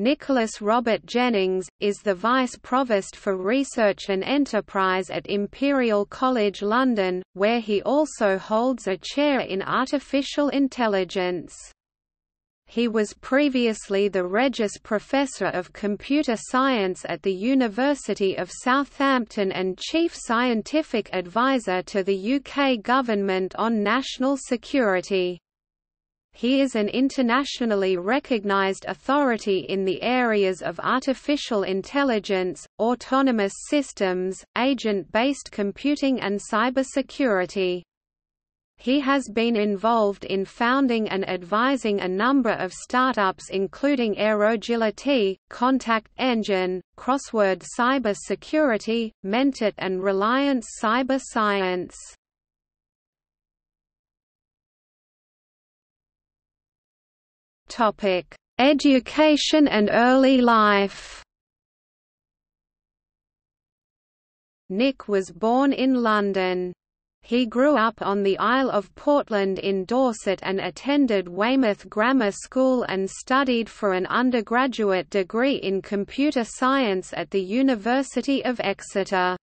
Nicholas Robert Jennings, is the Vice Provost for Research and Enterprise at Imperial College London, where he also holds a chair in artificial intelligence. He was previously the Regius Professor of Computer Science at the University of Southampton and Chief Scientific Advisor to the UK Government on National Security. He is an internationally recognized authority in the areas of artificial intelligence, autonomous systems, agent-based computing and cybersecurity. He has been involved in founding and advising a number of startups including Aerogility, Contact Engine, Crossword Cyber Security, Mentat and Reliance Cyber Science. Topic: Education and early life. Nick was born in London. He grew up on the Isle of Portland in Dorset and attended Weymouth Grammar School and studied for an undergraduate degree in computer science at the University of Exeter.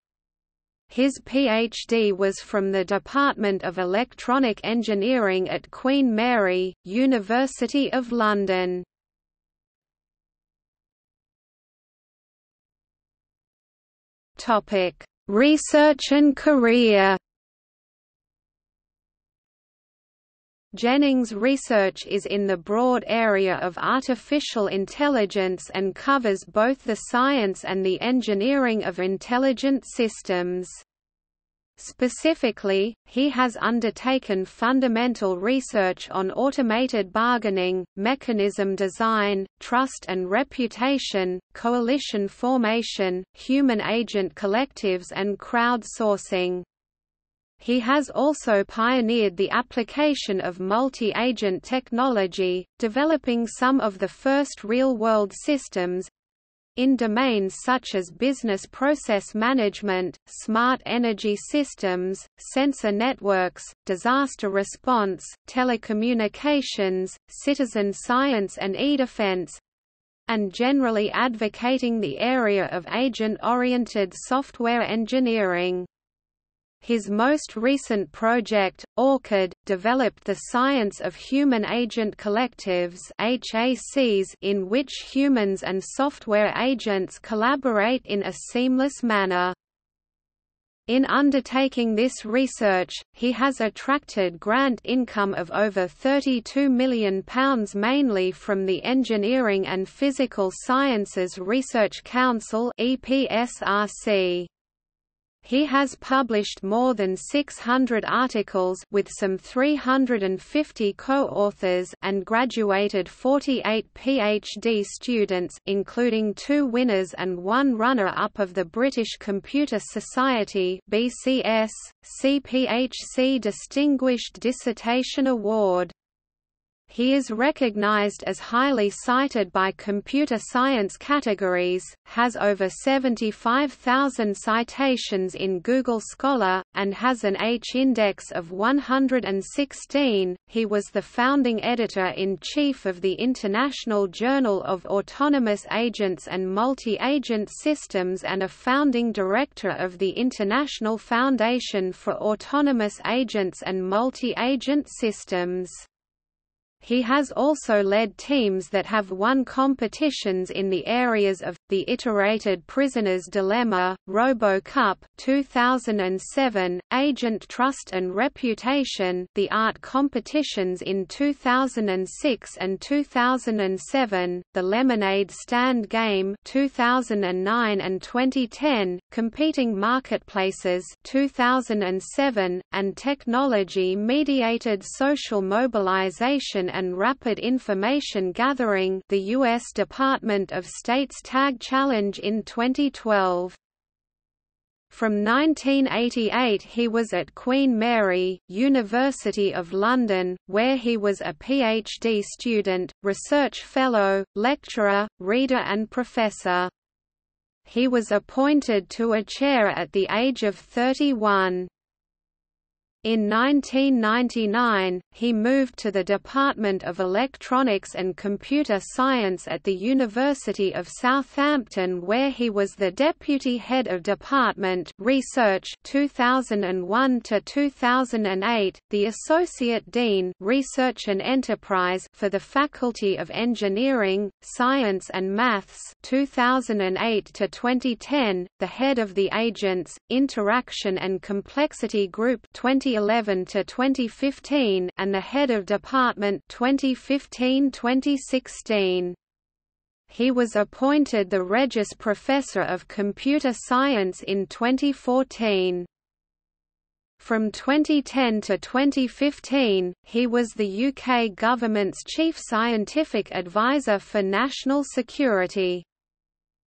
His PhD was from the Department of Electronic Engineering at Queen Mary, University of London. Research and career Jennings' research is in the broad area of artificial intelligence and covers both the science and the engineering of intelligent systems. Specifically, he has undertaken fundamental research on automated bargaining, mechanism design, trust and reputation, coalition formation, human agent collectives and crowdsourcing. He has also pioneered the application of multi-agent technology, developing some of the first real-world systems in domains such as business process management, smart energy systems, sensor networks, disaster response, telecommunications, citizen science and e-defense, and generally advocating the area of agent-oriented software engineering. His most recent project, ORCHID, developed the science of human agent collectives HACs in which humans and software agents collaborate in a seamless manner. In undertaking this research, he has attracted grant income of over £32 million mainly from the Engineering and Physical Sciences Research Council EPSRC. He has published more than 600 articles with some 350 co-authors and graduated 48 PhD students including two winners and one runner-up of the British Computer Society BCS, CPHC Distinguished Dissertation Award. He is recognized as highly cited by computer science categories, has over 75,000 citations in Google Scholar, and has an H-index of 116. He was the founding editor-in-chief of the International Journal of Autonomous Agents and Multi-Agent Systems and a founding director of the International Foundation for Autonomous Agents and Multi-Agent Systems. He has also led teams that have won competitions in the areas of the iterated Prisoner's Dilemma, RoboCup 2007, Agent Trust and Reputation, the art competitions in 2006 and 2007, the Lemonade Stand Game 2009 and 2010, Competing Marketplaces 2007, and Technology Mediated Social Mobilization and Rapid Information Gathering the U.S. Department of State's Tag Challenge in 2012. From 1988 he was at Queen Mary, University of London, where he was a PhD student, research fellow, lecturer, reader and professor. He was appointed to a chair at the age of 31. In 1999, he moved to the Department of Electronics and Computer Science at the University of Southampton where he was the Deputy Head of Department Research 2001 to 2008, the Associate Dean Research and Enterprise for the Faculty of Engineering, Science and Maths 2008 to 2010, the Head of the Agents, Interaction and Complexity Group 20 2011 to 2015 and the head of department 2015-2016. He was appointed the Regius Professor of Computer Science in 2014. From 2010 to 2015, he was the UK government's chief scientific advisor for national security.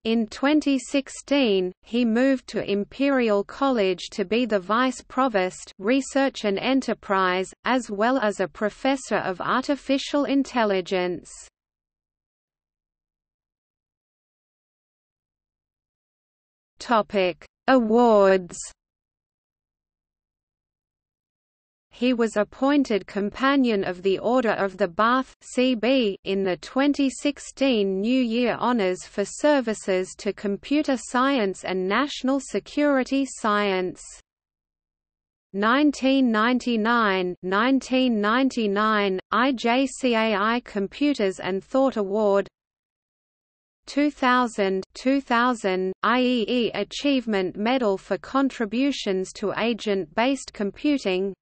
In 2016, he moved to Imperial College to be the Vice Provost Research and Enterprise, as well as a Professor of Artificial Intelligence. Awards he was appointed Companion of the Order of the Bath CB in the 2016 New Year Honours for services to computer science and national security science. 1999 1999 IJCAI Computers and Thought Award 2000 2000 IEE Achievement Medal for contributions to agent-based computing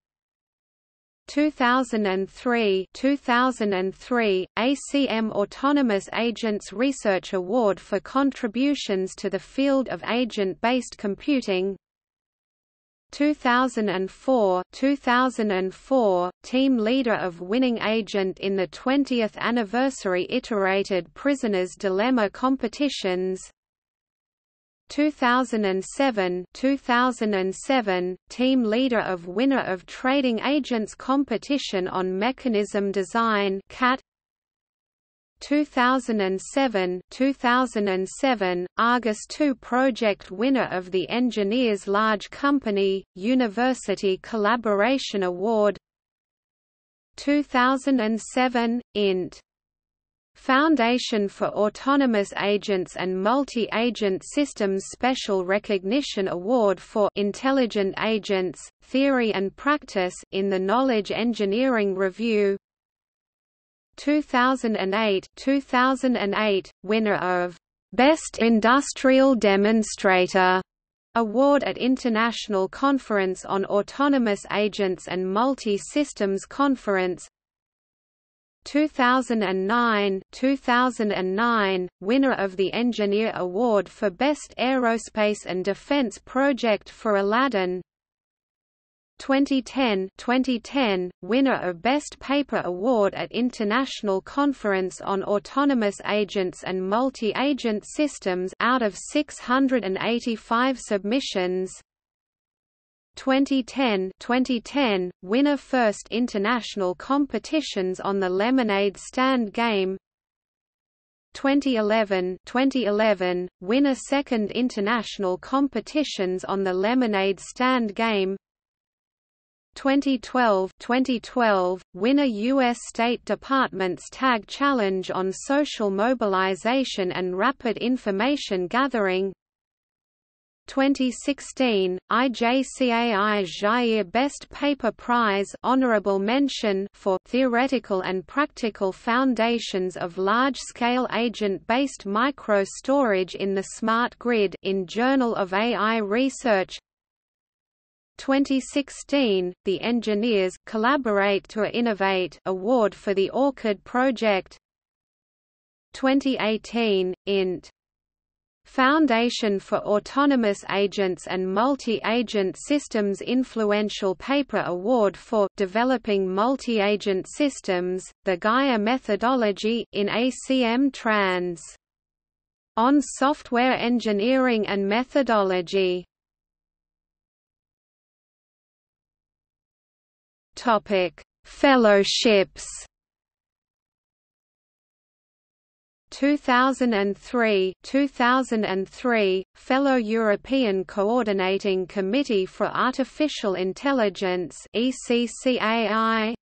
2003 2003 ACM Autonomous Agents Research Award for contributions to the field of agent-based computing. 2004 2004 team leader of winning agent in the 20th anniversary iterated prisoners dilemma competitions 2007 2007 team leader of winner of trading agents competition on mechanism design cat 2007 2007 Argus 2 project winner of the Engineers Large Company University Collaboration Award. 2007 int Foundation for Autonomous Agents and Multi-Agent Systems Special Recognition Award for Intelligent Agents, Theory and Practice in the Knowledge Engineering Review. 2008 2008 winner of Best Industrial Demonstrator Award at International Conference on Autonomous Agents and Multi-Systems Conference 2009 2009 winner of the Engineer Award for Best Aerospace and Defense Project for Aladdin. 2010 2010 winner of Best Paper Award at International Conference on Autonomous Agents and Multi-Agent Systems out of 685 submissions 2010 2010 winner first international competitions on the lemonade stand game. 2011 2011 winner second international competitions on the lemonade stand game. 2012 2012 winner US State Department's Tag Challenge on social mobilization and rapid information gathering 2016, IJCAI Jair Best Paper Prize honorable mention for Theoretical and Practical Foundations of Large-Scale Agent-Based Micro-Storage in the Smart Grid in Journal of AI Research. 2016, the Engineers Collaborate to Innovate Award for the ORCHID project. 2018, INT Foundation for Autonomous Agents and Multi-Agent Systems Influential Paper Award for Developing Multi-Agent Systems, the Gaia Methodology in ACM Trans. On Software Engineering and Methodology. Fellowships 2003 2003 Fellow European Coordinating Committee for Artificial Intelligence ECCAI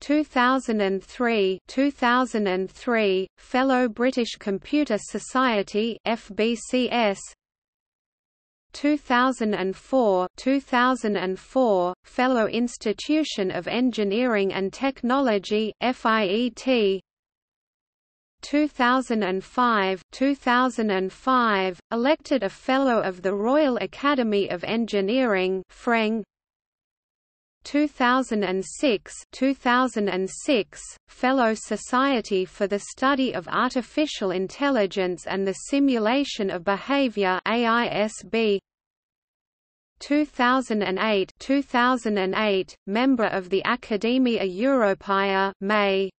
2003 2003 Fellow British Computer Society FBCS 2004 2004 Fellow Institution of Engineering and Technology FIET 2005 2005 elected a fellow of the Royal Academy of Engineering FRENG 2006 2006 Fellow Society for the Study of Artificial Intelligence and the Simulation of Behavior AISB 2008 2008 Member of the Academia Europaea May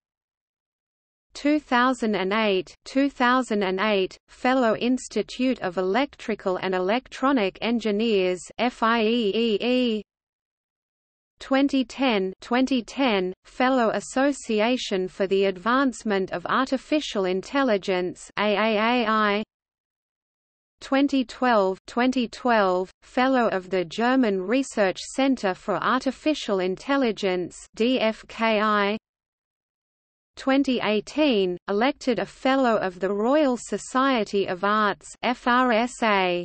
2008 2008 Fellow Institute of Electrical and Electronic Engineers FIEEE 2010 2010 Fellow Association for the Advancement of Artificial Intelligence AAAI 2012 2012 Fellow of the German Research Center for Artificial Intelligence DFKI 2018 elected a fellow of the Royal Society of Arts FRSA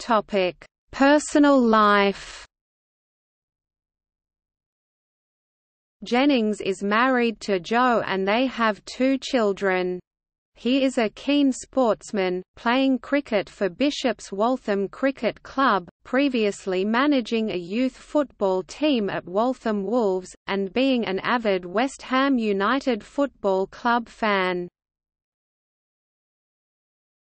Topic: Personal life. Jennings is married to Joe and they have two children. He is a keen sportsman, playing cricket for Bishop's Waltham Cricket Club, previously managing a youth football team at Waltham Wolves, and being an avid West Ham United Football Club fan.